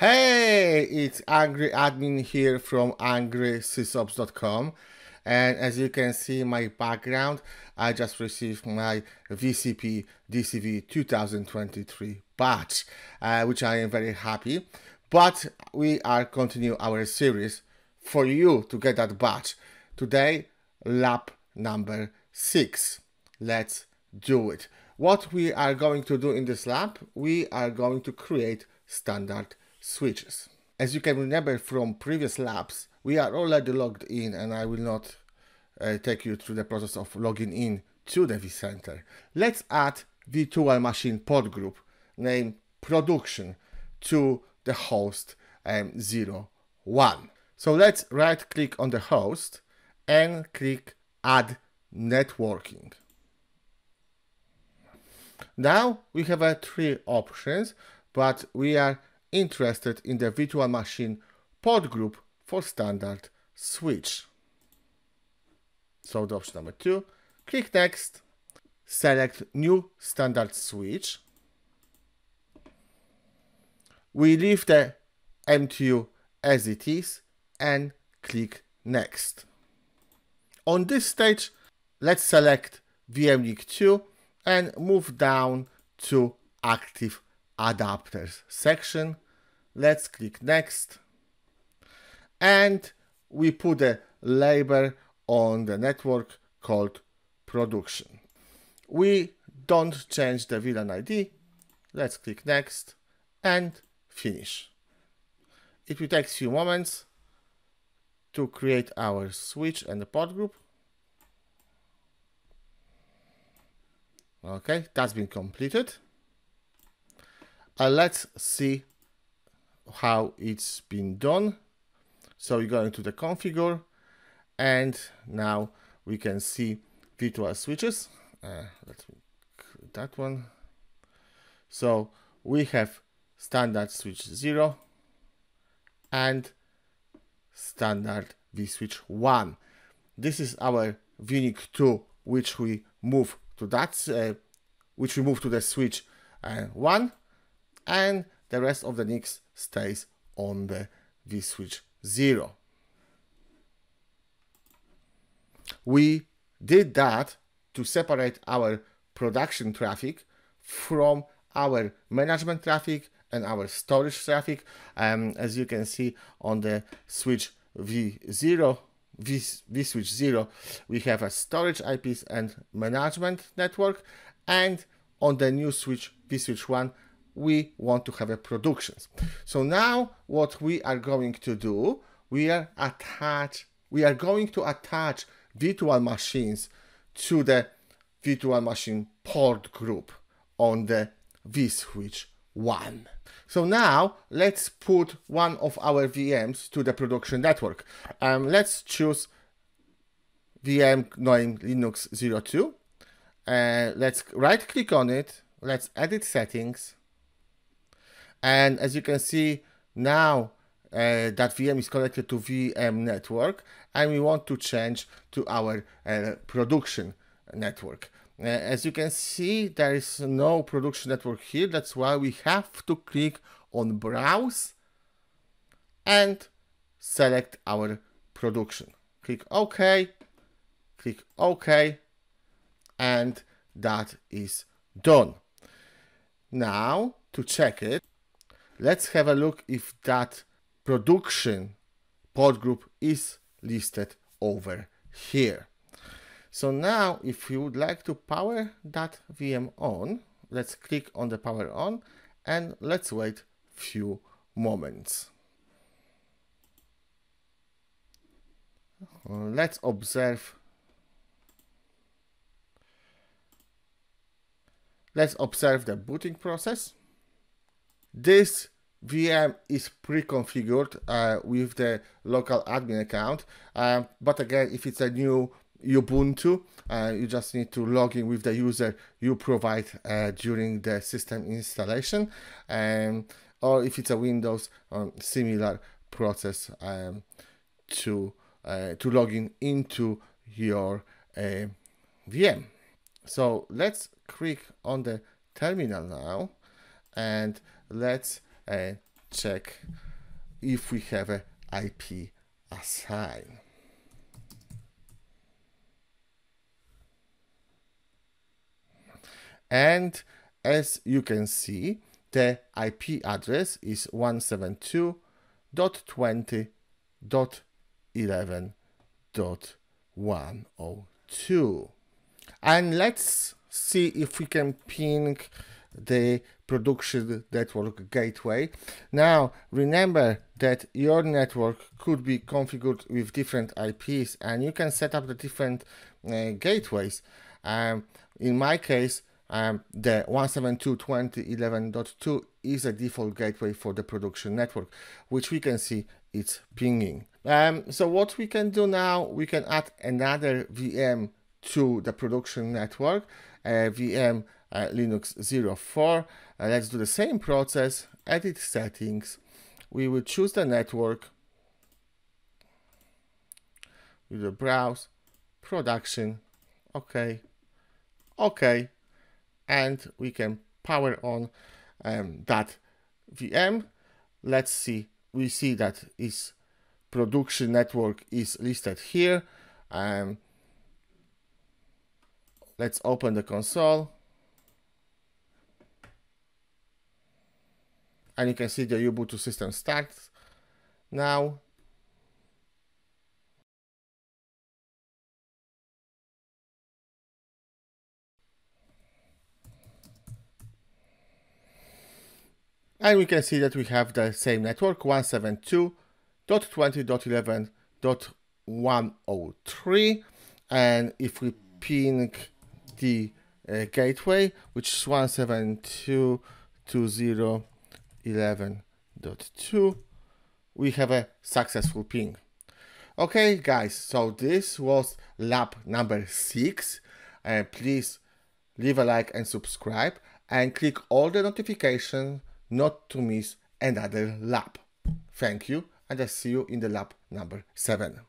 Hey, it's Angry Admin here from angrysysops.com and as you can see my background I just received my VCP DCV 2023 badge uh, which I am very happy. But we are continue our series for you to get that badge today lab number six. Let's do it. What we are going to do in this lab we are going to create standard switches. As you can remember from previous labs, we are already logged in and I will not uh, take you through the process of logging in to the vCenter. Let's add virtual machine port group named production to the host um, 01. So let's right click on the host and click add networking. Now we have uh, three options, but we are interested in the virtual machine port group for standard switch. So the option number two, click next, select new standard switch. We leave the MTU as it is and click next. On this stage, let's select vmnic 2 and move down to active adapters section let's click next. And we put a label on the network called production. We don't change the VLAN ID let's click next and finish. It will take a few moments to create our switch and the port group. Okay that's been completed. Uh, let's see how it's been done. So we go into the configure and now we can see virtual switches. Uh, let's that one. So we have standard switch 0 and standard vSwitch 1. This is our VNIC 2 which we move to that uh, which we move to the switch uh, 1 and the rest of the NICs stays on the vSwitch 0. We did that to separate our production traffic from our management traffic and our storage traffic. Um, as you can see on the switch V0, v, vSwitch 0, we have a storage IPs and management network. And on the new switch vSwitch 1, we want to have a productions. So now what we are going to do, we are attach, we are going to attach virtual machines to the virtual machine port group on the vSwitch 1. So now let's put one of our VMs to the production network. Um, let's choose VM name Linux 02. Uh, let's right click on it. Let's edit settings and as you can see now uh, that VM is connected to VM network and we want to change to our uh, production network. Uh, as you can see there is no production network here that's why we have to click on browse and select our production. Click OK, click OK and that is done. Now to check it Let's have a look if that production port group is listed over here. So now if you would like to power that VM on, let's click on the power on and let's wait few moments. Let's observe Let's observe the booting process. This VM is pre-configured uh, with the local admin account, um, but again, if it's a new Ubuntu, uh, you just need to log in with the user you provide uh, during the system installation, um, or if it's a Windows, um, similar process um, to uh, to log in into your uh, VM. So let's click on the terminal now and let's uh, check if we have a IP assigned. And as you can see, the IP address is 172.20.11.102. And let's see if we can ping the production network gateway. Now, remember that your network could be configured with different IPs and you can set up the different uh, gateways. Um, in my case, um, the 172.20.11.2 is a default gateway for the production network, which we can see it's pinging. Um, so what we can do now, we can add another VM to the production network, uh, VM uh, Linux 04. Uh, let's do the same process, edit settings. We will choose the network. We will browse, production, okay, okay, and we can power on um, that VM. Let's see, we see that is production network is listed here. Um, let's open the console and you can see the Ubuntu system starts now. And we can see that we have the same network 172.20.11.103 and if we ping the uh, gateway which is 172.20 11.2 we have a successful ping. Okay guys so this was lab number six. Uh, please leave a like and subscribe and click all the notifications not to miss another lab thank you and i see you in the lab number seven